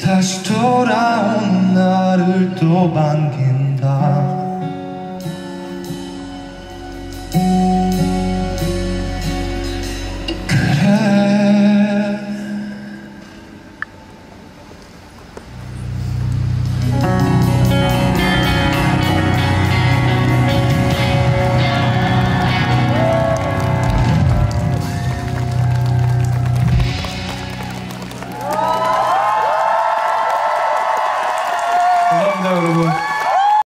다시 돌아온 나를 또 반긴다. 감사합니다 여러분.